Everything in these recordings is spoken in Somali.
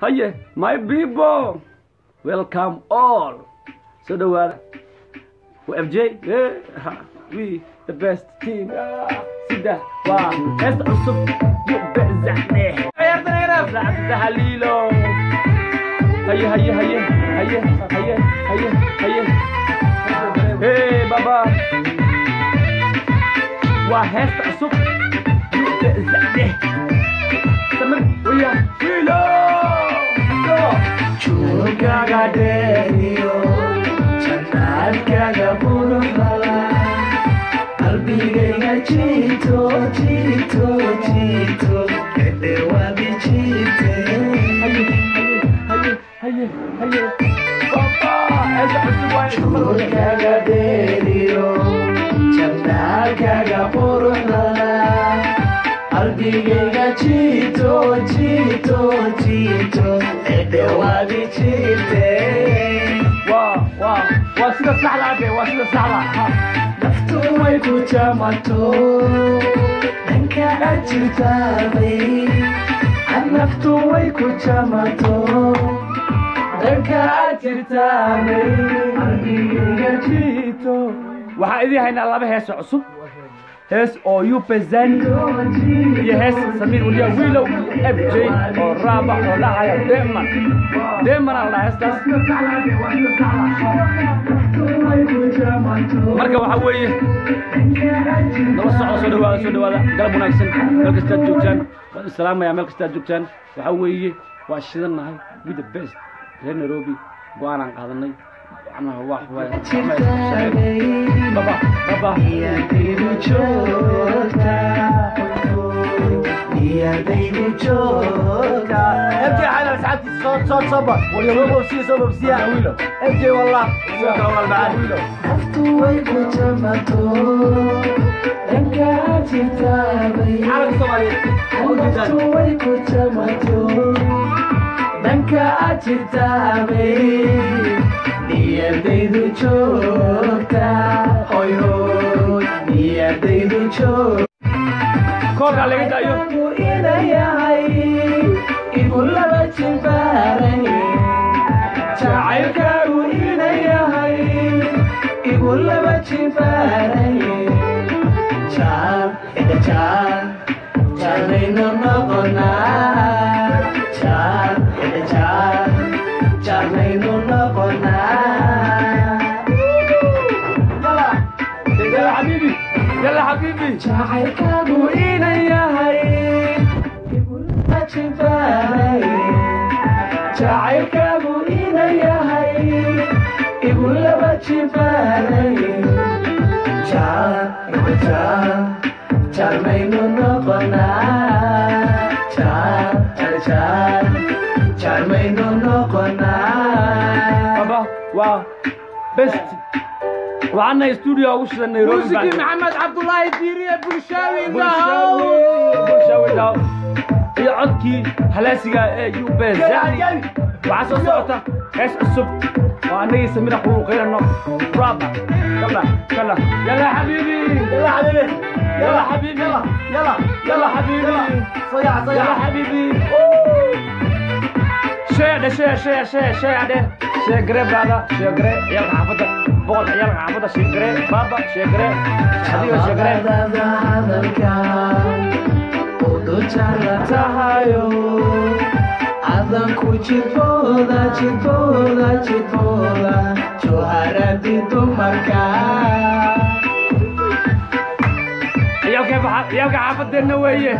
haye my people. Welcome all. Soo dhawaada f j we the best team. Sida waa heesta cusub yubezane haliilo haye haye haye haye haye haye. Haye baba. Waa heesta cusub yubezane samir waya kaga deniyo jannaad kaga mudufala qalbigayga jiito jiito jiito edhewaadi jiite juurkaga deniyo jannaad kaga gaya chito chito chito, jiito edhewaadi chito. dawa na fito wai guja mato dan ka a cuta bai an na fito wai guja mato dan ka a jirta bai an ga cito waxaa idii haynaa laba heesa cusub hees oo yupezani iyo hees samiir waliya wiilow f j oo raaba oo dhahaya deman. Deman aan dhaha heestaas marka waxaa weeye nala socda soo dhawaada soo dhawaada. Galab wanaagsan meel kastaad joogtaan. Waan islaamaya meel kastaad joogtaan. Waxaa weeye waa shidannahay with the best reer nairobi. Go'aanaan qaadanay عمها واحد بابا بابا. يا بيبي يا بيبي إمتى على سعادتي صوت صوت صبر واليوم بسيء صبر بسيء إمتى والله. سوق والله معاك عفتو وجمتو انك عفتو وجمتو dhanka aad jirtaabay niyadaydu joogta inayahay igu laba jibaaray jacaylkaagu inayahay igu laba jibaaray noqonaa حبيبي. جعلكم إلي هين جعلكم إلي هين إبل بچفاني جعل جعل جعل مينون نقنا جعل جعل جعل مينون نقنا بابا واو بستي وعنا استوديو وش للنيروبي موسيقي محمد عبد الله الديري بوشاوي البلشاوي بوشاوي ده في عدكي هلاسيقا يوبيز يعني وعسى صوتا قيس السبت وأنا سمير أخو خير رابع. يلا يلا. يلا حبيبي. يلا حبيبي. يلا حبيبي. يلا يلا. يلا حبيبي. صيع صيع يلا حبيبي. Sheedhe shee shee shee sheedhe sheegare brada sheegare ciyaalka xaafadda boqol ciyaalka xaafadda sheegare baba sheegare adigo sheegare Jabadada hadalka udu jala tahayo adanku jidbooda jidbooda jidbooda jawharadi dumarka ciyaalka xaafadeenna weeye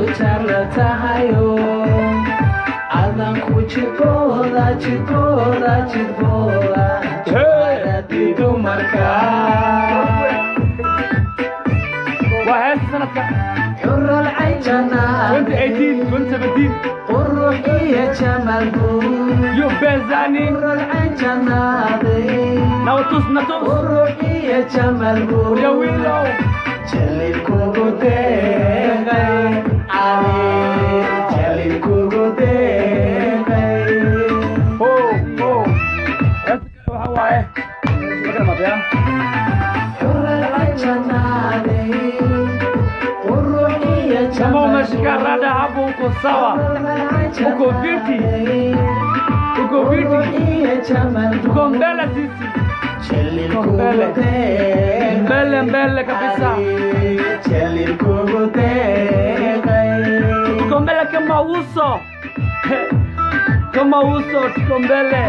Jabadada hadalka udu jala tahayo adanku jidbooda jidbooda jidbooda jawharadi dumarka waa heesta sanadka حر العين جنان 2018 2017 قروح يا Kama umeshika rada hapo, uko sawa, uko fiti, uko fiti, uko mbele sisi, uko mbele mbele mbele kabisa. Tukombele kama uso kama uso tukombele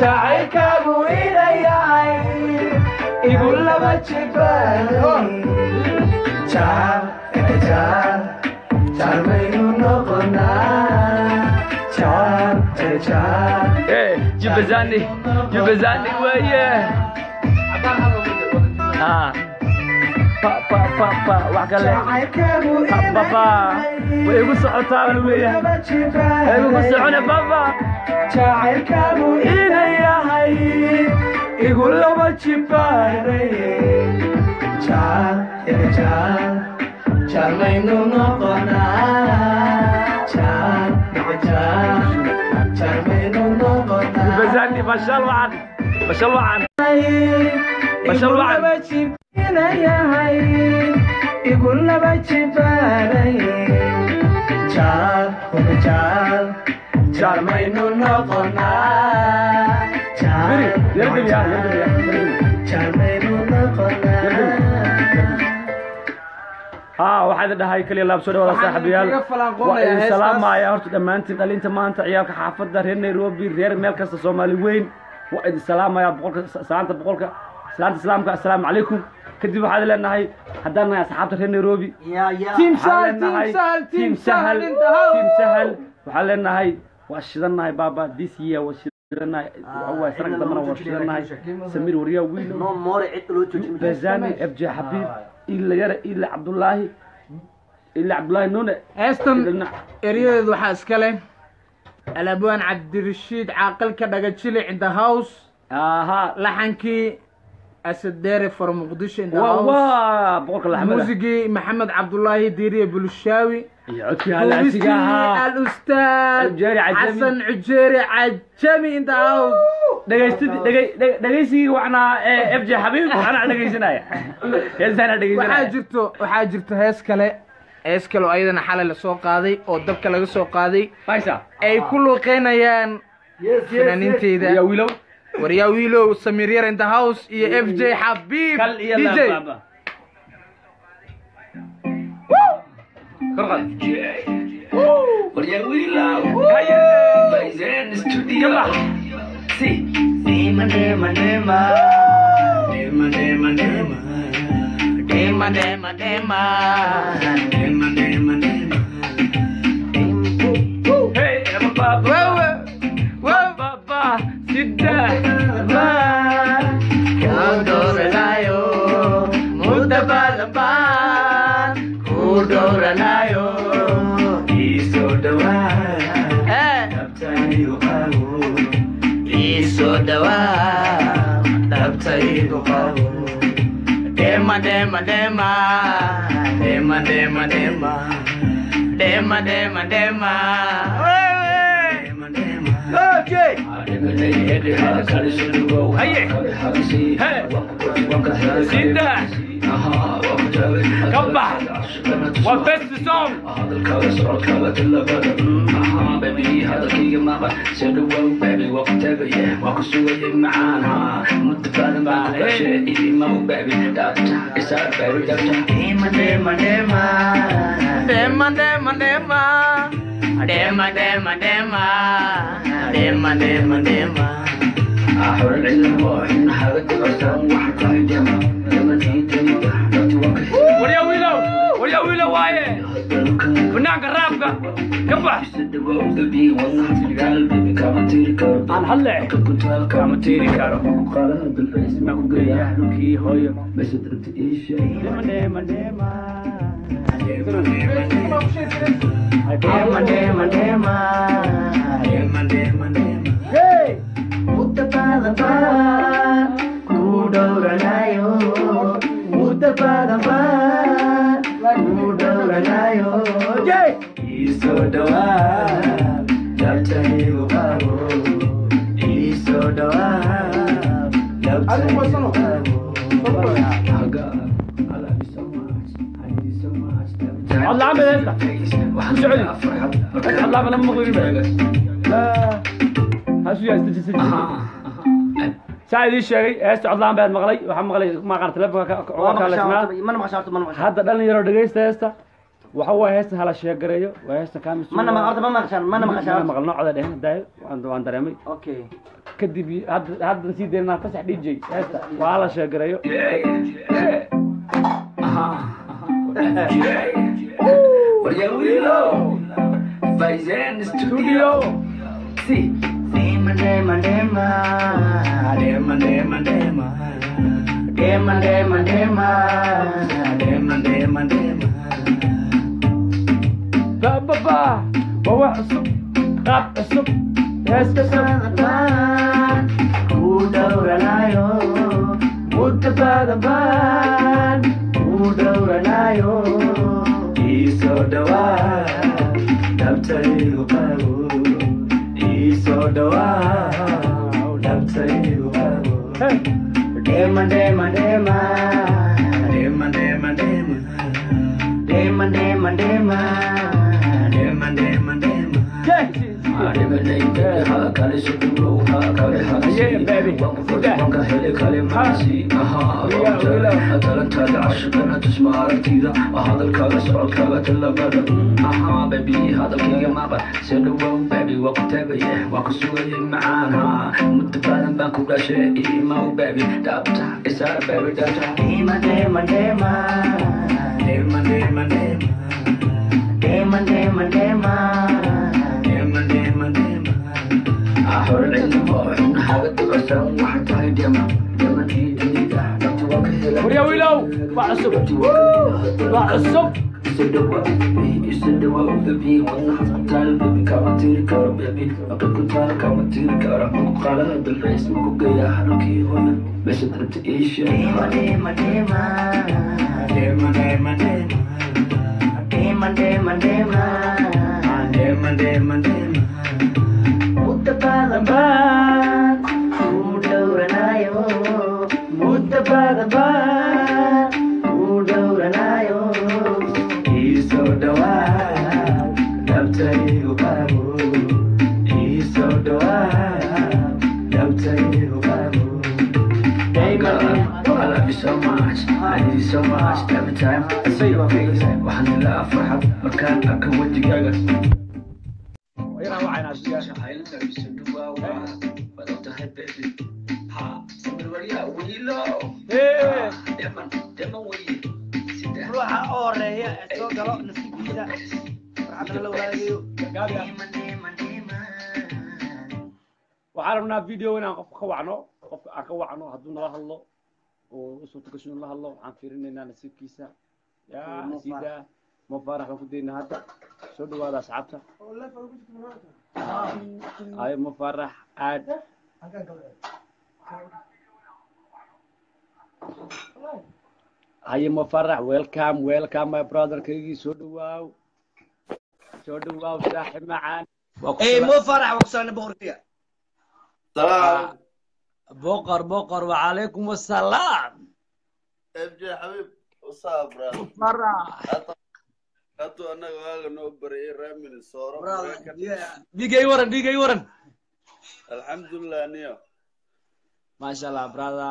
شاعركم إلي عين يقول لما تشبالي شعر شعر شعر مينو نقنا شعر شعر جبزاني جبزاني وياه. آه. با با با با وعقله با با ويقو سعطان وياه. ويقو سعونا بابا. شاعركابو إلي هاي. يقول له ما تشباري شاعر شاعر شاعر ما ينو نقنا ما شاء الله عنك ما شاء الله عنك ما شاء الله عنك يقول بچي باري جار وبجار جار ما ينون نقنا جار يردم يا يردم يا جار ما ينون نقنا ها واحد ده هاي كلي لابسوا ده ولا صاحبي قال السلام معي أنت لما أنت قال أنت ما أنت عيالك حافظ ده هنا روبي رير ملك الصومالي وين وإذا السلام معي بقولك سلامت بقولك سلام السلام السلام عليكم كذي واحد لنا هاي حدنا يا صاحب ده هنا روبي تيم سهل تيم سهل تيم سهل تيم سهل وحلنا هاي وأشدنا هاي بابا ديسية وأش sanadka dambana waa shidannahay. samiir wariyaa wiil bezani fj xabiib ila yare ila cabdullaahi ila cabdullaahi nune heestan Idilna- eryadeedu waxaa iska leh. Alabwaan cabdirashiid caaqilka dhagajili in the house. Laxankii asadeere for muqdisho muusigii maxamed cabdullaahi diiriye bulshaawi codkii alustaad xasan cujeeri cajami in the house dhegaysadii dhegay dheg- dhegaysigii wacnaa ee fj xabiib waxaana dhegaysanaya heesaana waxaa dhegaysanaya jirto waxaa jirto hees kale. Hees kale oo ayadana xalay la soo qaaday oo dabka laga soo qaaday. Ay ku luuqeynayaan fanaaniinteyda wiilow وريا ويلو سميرير ان ذا هاوس اي اف جي حبيب دي جي وريا dhowranayo iisoo dhawaa eh. dhabtaydu qabo dhema dhema dhema dhema dhema dhema dhema dhema dhema Hey! Come back. وبس song. حبيبي هذا كي ما سلوى بابي وقتك يا مقصوي معانا متفاهم بعد شيء ما هو بابي دابتا اسا بابي دابتا ديما ديما ديما ديما ديما ديما ديما ديما ديما ديما ديما ديما أحول العلم وإن حرك عسام وحكاية جمال واي فنانك الرابقة كبح أنا هلا. كم تيري كارو. ما كوجي أهلكي هوي بس تربت إيش نيما نيما نيما نيما نيما نيما نيما نيما نيما ಮುತ್ತ ಪಾದಪ ಕೂಡೋರಳಾಯೋ ಮುತ್ತ ಪಾದಪ udanganayo isodoa الله saa idii sheegay heesta codlaan baad maqlay waxaa maqlay maqan telefoonka hadda dhalinyaro dhegeysta heesta waxa waa heestan hala sheegareeyo waa heestan kaamis mana maqarta ma maqashaan mana maqashaan maqal noocda dhehen daayo waan dareemay okay kadib hadda hadda sii deynaa fasax dj heesta waa hala sheegareeyo Wajawilo Faizan Studio See dema dema. Dema dema dema. Dema dema dema. Dema dema dema. Bababa waa wax cusub qaab cusub hees cusub ku dhowranayo mudabadaban ku dhowranayo iisoo dhawaa dhabtaygu qabo Yes. Yeah, baby. Do that. Dema, dema, dema. Dema, dema, dema. حول العتبة إن حالة الأسام واحد هاي ديما ديما هي جديدة وريا ويلو باع الصب باع الصب سدوا بيدي سدوا وبيبي وأنا حمتال بيبي كامتير كارا بيبي أبكو تار كامتير كارا مكو قالا دلعيس مكو قيا حنوكي وأنا بس أنت إيش ديما ديما ديما ديما ديما ديما ديما ديما ديما ديما ديما ديما பாதம்பா ஊடவுர நாயோ மூத்த பாதம்பா ஊடவுர நாயோ ஈசோடவா நப்சரிகு பாபு ஈசோடவா நப்சரிகு Babu Thank God, I love you so much, I need you so much every time I see your face waxaan ila afraxa markaan arko wejigaaga Waxaan rabnaa video inaan qof ka wacno qofka aan ka wacno hadduu nala hadlo oo u soo tagasho nala hadlo waxaan fiirinaynaa nasiibkiisa. Yaa sidaa mo faarax baan ku daynaa hadda. Soo dhawaada asxaabta. Ayo mo faarax aad. Haye mo faarax welcome welcome my brother kaygii soo dhawaaw soo dhawaaw saaxib macaan. Mo farax waa kusalana boqorkiya boqor boqor wacalaykum asalaam. Mj xabiib usabra farax. Waaga noo barayay raamini sooro dhigay waran dhigay waran. Alxamdulilah niyo. Maasha allah brada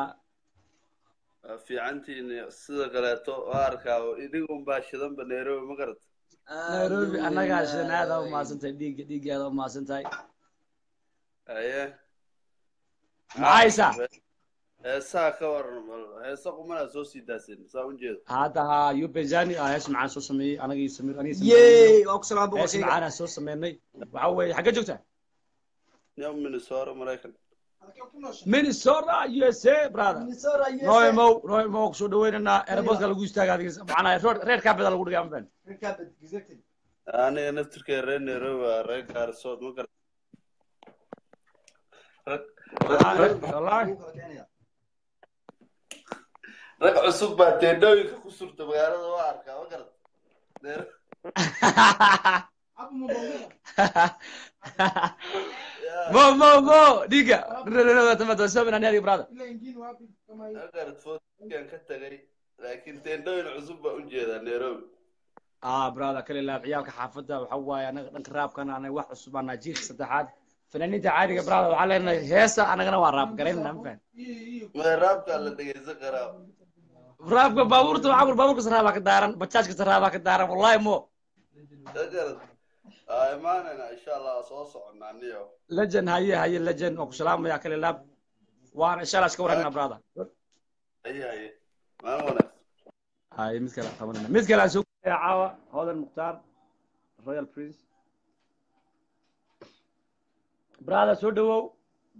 fiicantiini sida kaleeto arkaa idig shidanba nairobi ma garata nairobi annagaa shidan aada umaasantahay dhiigga dhiiggaada umaasantahay ah, maxaysa ah, heesaa eh, eh, ka waran heesa eh, qumanaa soo sii daaseen saa unjeeda hadda haa yo benzani ah hees macaan soo sameeyey anagii samir anigii waa ku salaam boqol hees macaan aan soo sameynay. Waxa weeye xaggee joogtaa minnesota maraykan minnesota usa brother. Noo imow noo imow ku soo dhaweynaynaa airportka lagu istaaga adiga macnaa rood reer kaabeda lagu dhigaa mafen aniga naftirkee reer nairobi ah reer gaarsood ma wallahi rag cusub baa teendhooyinka ku surta magaalada waa arkaa ma garat Mo mo mo dhiiga sominaniadi brother. Agarad foodkan ka tagay laakiin teendhooyin cusub baa u jeedaa nairobi ah brother kale laab ciyaalka xaafadda waxa waaye anaga dhanka raabkana anaga wax cusub anaa jiilka saddexaad fanaaniinta caadiga brother waxaa leenahay heesa anagana waa raab garaynana ma fahan meeraabkaa la dhegaysan karaa raabka baabuurta waxaa baabuurka saraabaa ka daaran bajaajka saraabaa ka daaran wallahi mo agarad imaanayna insha allah soo soconnaa niyo. Legend haye haye legend. Waa ku salaamaya kale laab waana insha allah iska waragna brother. Haye haye. Maalin wanaagsan haye mid kale qabanayna mid kale aan soo gudbaya caawa hodan mukhtaar royal prince. Brother soo dhawow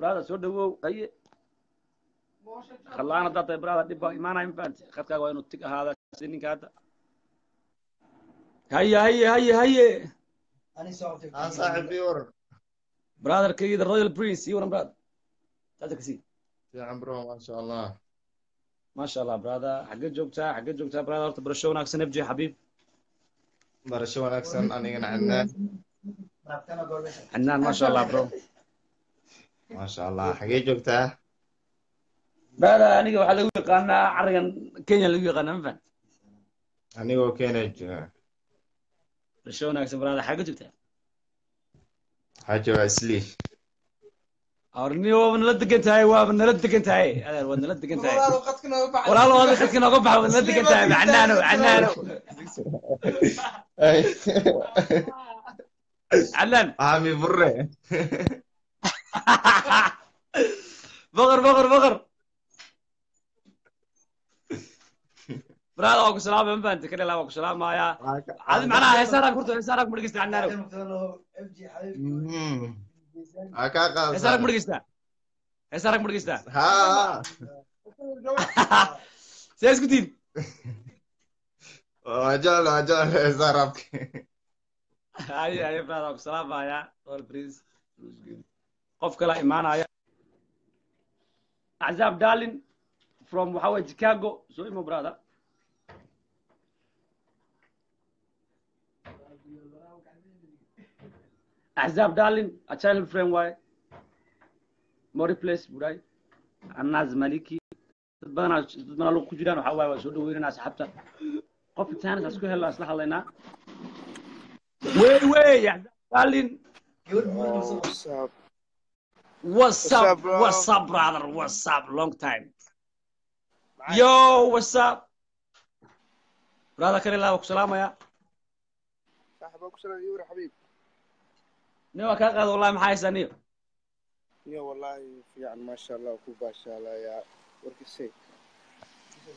brother soo dhawow haye. Khallaan haddaad tahay brother dhib baa imaanaya ma fahanti? Khadkaaga waa inuu tig ahaada si ninka hadda. Haye haye haye haye صاحبي ورا brother kayda royal prince iyo waran brother saasa kasi يا عمرو ما شاء الله maasha allah brother xagge joogtaa xagge joogtaa brother horta barasho wanaagsan fj xabiib برشا ونكسن أنا عندنا xanaan maasha allah bro ما شاء الله حقيقة جبتها brother aniga waxaa lagu yaqaanaa carigan kenya lagu yaqaanaa ma fahanti أنا وكينج بشو اكسب برادا حاجة جبتها حاجة عسلي أرني من لدك أنت هاي واب من لدك أنت هاي. هذا وابن لدك أنت هاي. والله لو قد كنا قبعة وابن لدك أنت هاي. عنانو عنانو. علان. عامي برة. بغر بغر بغر. fanaanad waa ku salaamaya ma fahamtay kan ilaa waa ku salaamayaa adi macnaha heesaan rag horta heesaan rag madhegeysta canaanow heesaan rag madhegeysta heesaan rag madhegeysta see isku diin wajalo wajalo heesaan rabka aye aye fanaanad waa ku salaamayaa royal prince qof kala imaanaya axzaab darlin from waxaa waye chicago. Soo imo brother. Axzaab darlin a childhood friend waaye mori place buday anaz maliki dad badanaa dad badanaa ku jiraan waxa waaye waa soo dhaweynana asxaabta qof intaanas isku helna isla hadlaynaa wey wey axzaab darlin What's up? What's up, brother? What's up? Long time. Yo, what's up? Brother kale laa ku salaamaya nin waa kaa qaada wallahi maxaa haysaa niyo niyo wallahi fiican maasha allah ku baashaalayaa warkisay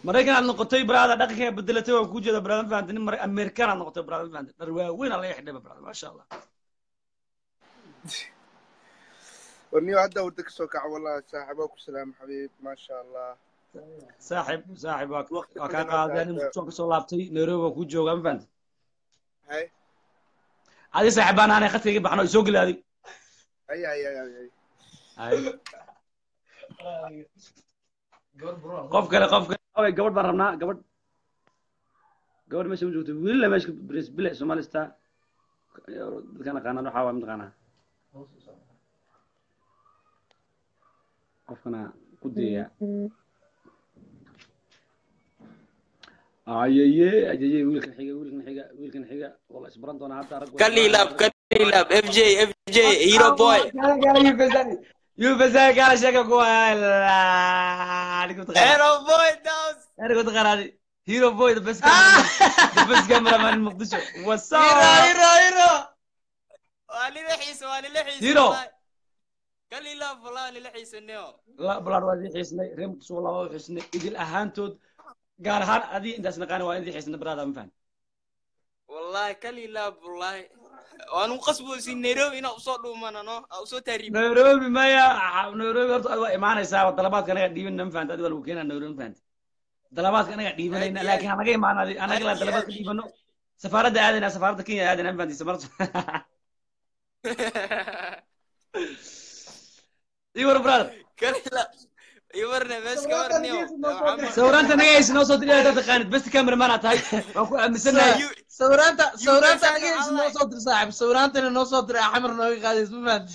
maraykanaad noqotay baraada dhaqankaa bedelatay waa kuu jeeda baraada mafahantay nin ameerikanaad noqotay baraada mafahantay dhar waaweyn ala xidhayba baraada maasha allah niyo hadda warda ka soo kaca wallahi saaxiib waa ku salaam xabiib maasha allah saaxib saaxib waa kaa qaadeen in ka soo laabtay nairobi waa kuu joogaa mafahantay adi saaxiibaan aanay khadka iga baxno isoo gelaaday qof kale qof kale. Gabadh baan rabnaa gabadh. Gabadh meesha ma joogto wiilila meesha bile somalista dadkan aqaanaan waxaa waa mataqaanaa qofkana ku dayaya mm-hmm. Ayeye ayeye wiilkan xiga wiilkan xiga wiilkan xiga waa la isbaran doonaa hadda rag Kalilab, Kalilab, FJ, FJ, Hero Boy. yufasay kala sheeka kuwa Hero Boy, Dawes. Erigo taqaanaadi hero boy the best the best cameraman in muqdisho what's up Hero, Hero. Waa lila xiisa, waa lila xiisa. Hero. Kalilab, wallahi waa lila xiisa, Neo. la balaad waa idin xiisnay muqdisho waa laba xiisnay idil ahaantood gaar ahaan adii intaas naqaani waa idin xiisnay brada ma fahan Wallahi, Kalilab, wallahi. Waan u qasboonsi Nairobi inaan u soo dhuumano, no? Aan u soo taariibo. nairobi maya nairobi horta waa imaanaysaa dalabaadka anaga dhiibanna ma fahanta adi waa lagu keenaa nairobi ma fahanta dalabaadka anaga dhiibanayna laakiin anaga imaanadi anaga la dalabaadka dhiibano safaaradda aadayna safaaradda kenya aadayna ma fahanti samarta ii war brother يورنا بس كورني سورانتا نيس نو صوت لي هذا خانت بس كاميرا مرات هاي مسنا سورانتا سورانتا نيس نو صوت صاحب سورانتا نو صوت احمر نو غادي اسمه ما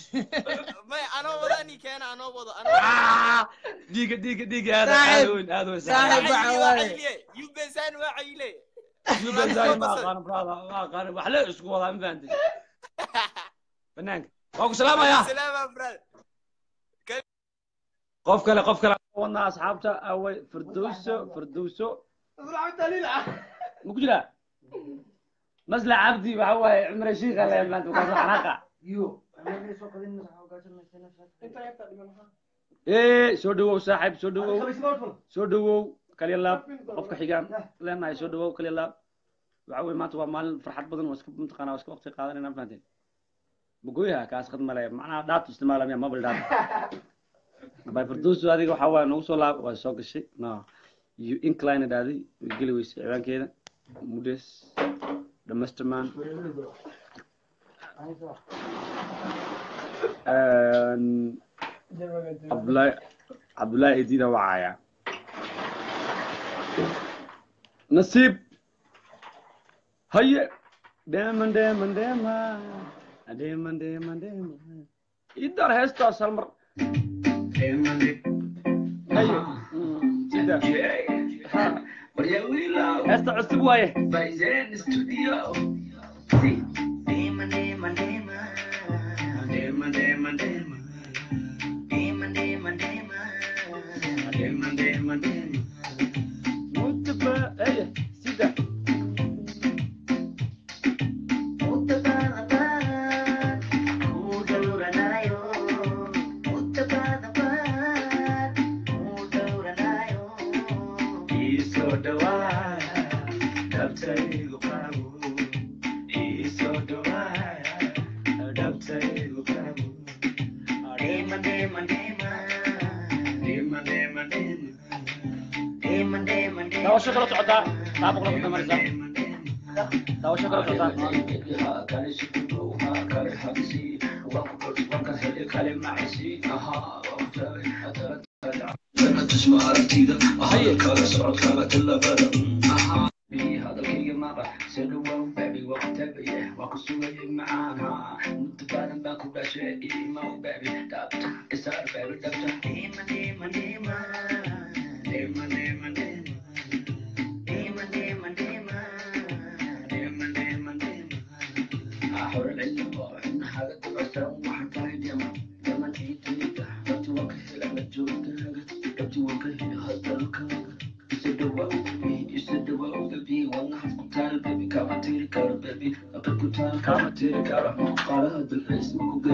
أنا وراني كان أنا وضا أنا دقيقة دقيقة دقيقة هذا هذا هذا صاحب وعي وعي لي ما ما اسكو والله فهمت سلامة يا سلامة qof kale qof kale wadnaa. Asxaabta away firdowso firdowso ma ku jiraa masla cabdi waxa waaye cumre shiikha le maanta markaas xanaaqa ee soo dhawow saaxiib soo dhawow. soo dhawow kaliya laab. Qofka xigaan leenahay soo dhawow kaliya laab. Waxa weye maanta waa maalin farxad badan waa iska mataqaana waa iska waqti qaadanayna fahanteen magoyaha kaas khad male macnaha dhaatu isticmaalamaya mobile data bay firdowso adiga waxa waaye nagu soo laab waa soo gashay. No. You incline dhaaday way geli weysay ciwaankeeda. Mudes dhamaysterman cabdullaahi cabdullaahi ediina wacaya. Nasiib. Haye. Dheeman dheeman dheema dheeman dheeman dheema idar heestaas hal heesta cusub waaye Come on, take a car, I'm on fire, the place, we could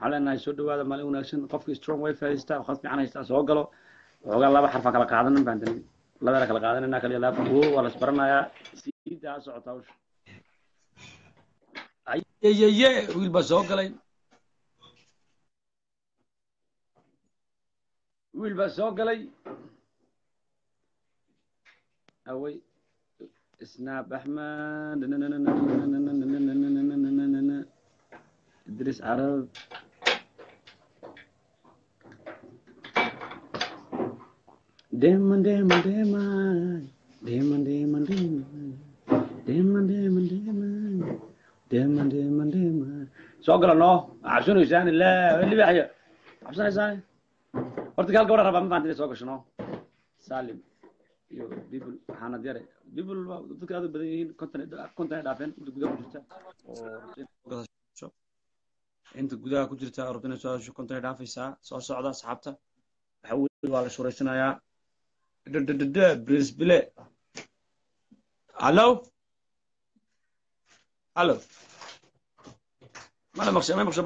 waxaan leenahay soo dhawaada maalin wanaagsan qofkii strong wifi haysta oo khad fiican haysta soo galo waxoogaa laba xarfa kala qaadan mafahanteen labada kala qaadanayna kaliya laab wo waa la isbaranayaa siidaa socota hawsha ayeye wiil baa soo galay wiil baa soo galay away snaab axmed idris carab Demon, demon, demon. Demon, demon, demon. Demon, demon, demon. Demon, demon, demon. Soo galan oo, cabsano isaan ah, ilaa libaaxya. Cabsanaysaan. Horta gaal gabadha rabaa ma fahantin soo gashan. Salim iyo people xaanad yare. People dadka aad u badan yihiin kontan ay dhaafeen inta gudaha ku jirta. Oo inta gudaha ku jirta rubta soo gasho kontan ay dhaafaysaa. Soo socda asxaabta. Waxa waa la shuraysanayaa Hello? Hello? ما له ما مخشى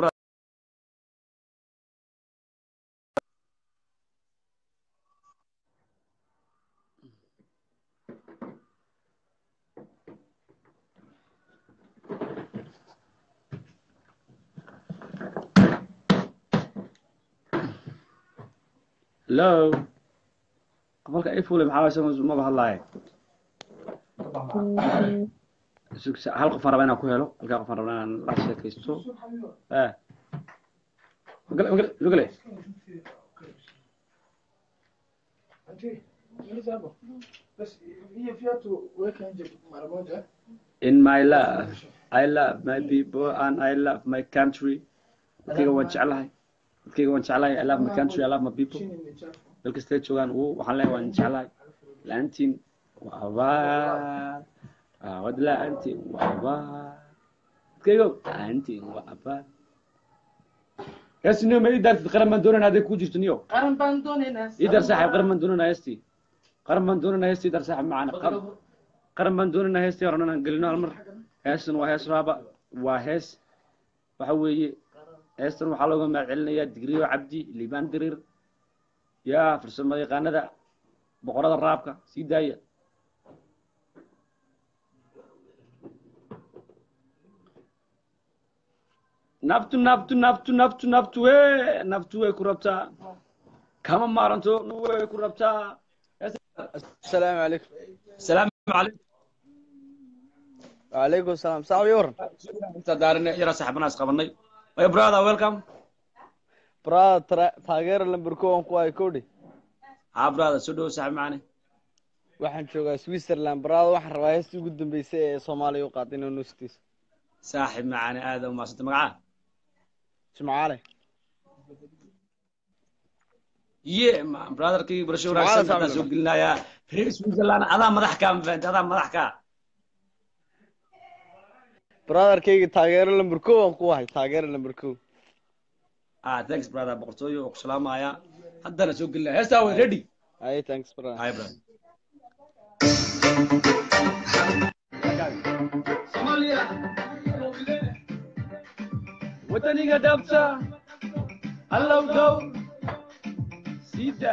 Hello? Qofalka i fuulay maxaa isagu maba hadlaaye sa- hal qof aan rabaa inaan ku helo halkaa qof aan rabaa inaan la sheekaysto. Eh. Magale in my love I love my people and I love my country. Dadkayga waan jeclahay. Dadkayga waan jeclahay. I love my country I love my people meel kastay joogaan waxaan leeyahay waan jeclahay. La'aantiin waa abaar aawad la'aantiin waa abaar dadkaygo la'aantiin waa abaar heestinio ma ii daartid qaran baan doonayna hadday kuu jirto niyo. Qaran baan doonaynaa ii daar saaxiib qaran baan doonayna heestii. Qaran baan doonayna heestii ii daar saaxiib macana Qar- qaran baan doonayna heestii horan inaan gelino hal mar. Heestan waa hees raaba waa hees. Waxa weeye heestan waxaa looga mahad celinayaa digriyo cabdi liibaan diriir yaa farsamo yaqaanada boqorada raabka sii daaya naftu naftu naftu naftu naftu we naftu way ku rabtaa kama maaranto way ku rabtaa السلام عليكم salaamu calaykum وعليكم السلام صاحبي يورن inta daarine yara saxibanaas qabanay way brother taageera lamberko waan ku hay kodhi ha brother soo dhowo saaxib macane waxaan joogaa switzerland brother waxaan rabaa heestii ugu dambeysay ee soomaaliya u qaad inaan nustiisa saaxib macane aada umahadsanta magacaa jimcaale. Ye brotherkii barasho wanaagsan adaan soo gelinayaa. Reer switzerland adaa madax kaa mafahanti adaa madax kaa brotherkayga taageero lamberko waan ku wahay taageero lamberko ah thanks brother. Boqortooyo oo ku salaamaya haddana soo gelinaya heestaa way ready? Ay thanks brother. Hay brother wadaniga dhabta allow dow sida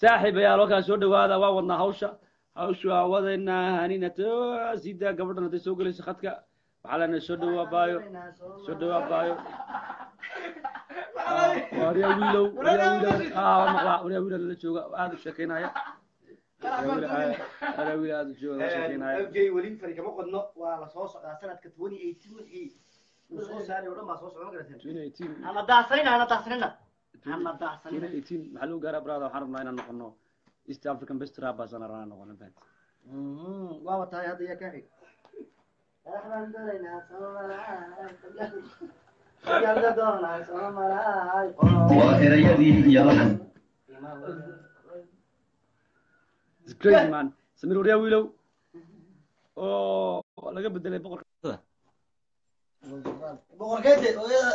saaxiibayaal halkaan soo dhawaada waa wadnaa hawsha hawsha waa wadaynaa haninato sidaa gabadhan hadday soo gelayso khadka waxaa leenahay soo dhawaa baayo soo dhawaa baayo waryaa wiilow waryaa wiilow maqlaa waryaa wiilow lala jooga aada u sheekeynaya weli fari kama qodno? Waa la soo socdaa sanadka 2018 wixii uu soo saaray oo dhan baa soo socda ma garateen 2018 hana daahsanina hana daahsanina hana daahsanina 2018 maxaa lagu gaaraa brada waxaan rabnaa inaan noqono east african best rappers aan rabnaa noqono fahant Mhm, waaba tahay hadda yaa kaa xig Waxbaan doonaynaa Soomaaliya. Waxbaan doonaynaa Soomaaliya. It's crazy man samir waryaa wiilow oo laga bedelay boqorka boqorkeede hooyada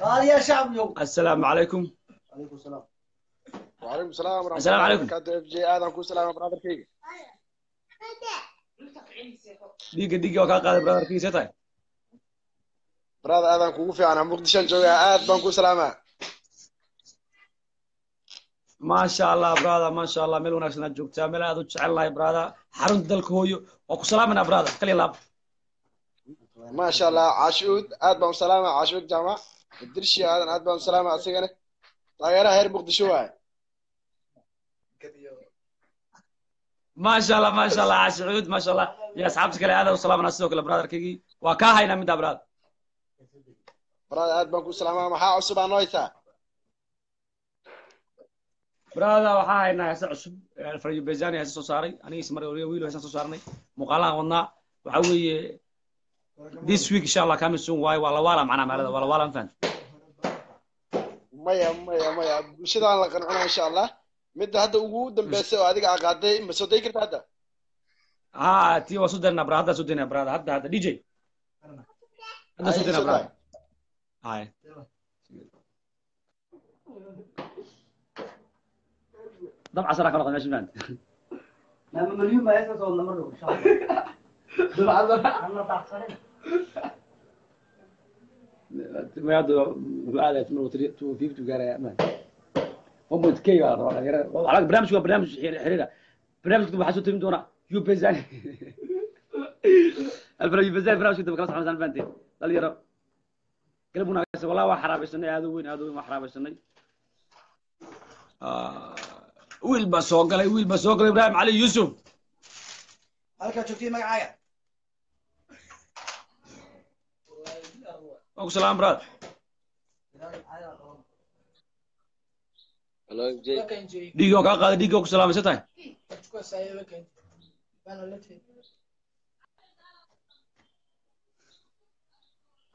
qaaliyaa shacbiyow assalaamu calaykum calaykum salaam وعليكم السلام ورحمة السلام الله عليكم. وبركاته اف جي ادم كو سلام برادر كيغا dhiigga dhiigga waa kaa qaaday brotherkiisa tahay برادر ادم كوغو في انا مقدشان جوغا اد بان كو سلاما maasha allah brada maasha allah meel wanaagsan aad joogtaa. Meel aad u jecelnahay brada xarunta dalka hooyo waa ku salaamana brada kaliya laab maasha allah cashuud aad baan u cashuud jaamac dirshi aadan aad baan u asigana. Taageeraha heer muqdisho waaye maasha allah maasha allah cashuud maasha allah iyo asxaabta kale aadaan u sidoo kale brotherkaygii waa kaa haynaa middaa brada brada aad baan ku salaamaa. Maxaa cusub aa waraada waxaa haynaa heesa cusub alfrajo bezani heesa soo saaray. Anigiis mar wiil heesa soo saarnay. Muuqaalahan wadnaa waxaa weeye this week insha allah coming soon waayo. Waa lawaala macnaa maalada waa lawaala ma fahanto maya maya maya. Bulshadaan la qancinaa insha allah midda hadda ugu dambeysay oo adiga aqaaday ma soo dayi karta hadda? Ha ti waa soo daynaa brada hadda soo daynaa brada hadda hadda dj hadda soo daynaa brada haya دفع سرعة كرة ماشي من لما مليون ما يسمع صوتنا مرة إن شاء الله. دفع سرعة أنا ما يعدوا بالعادة تمر توفيك تجارة يا هم متكيوا على برنامج برنامج حريرة برنامج كنت بحسوا تم دونا يو بيزان البرنامج بيزان برنامج كنت بكلاس حمزان فانتي. قال يرى قلبنا والله وحرابي هذا وين هذا وين وحرابي سنة آه. Wiil baa soo galay wiil baa soo galay ibrahim cali yusuf halkaa joogtay magacaaga waa ku salaam brad dhiigii oo kaa qaaday dhiigii oo ku salaamaysa tahay?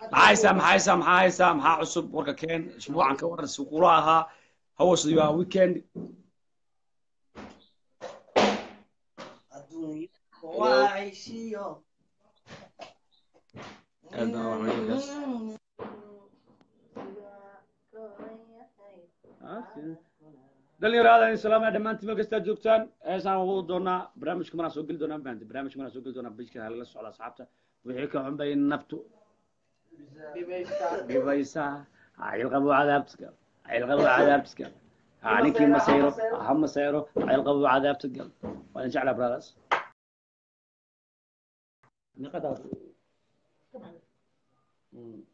Maxaa haysaa maxaa haysaa maxaa haysaa maxaa cusub? Warka keen isbuucan ka waran suqula ahaa hawasdu waa weekend waaysiyo aad baan wax weeygaas dhalinyaro aadan salaamaya dhammaantiin meel kastaa joogtaan heesaan wadu doonaa barnaamijka manaa soo geli doonaa mafahanti barnaamijka manaa soo geli doonaa bajka halala socda asxaabta wixii ka xun bay naftu dhibaysaa cayilqabo cadaabtiska cayilqabo cadaabtiska ninkii masayro ha masayro cayilqabo cadaabta gal waa idin jeclaa brothers 中田。うん。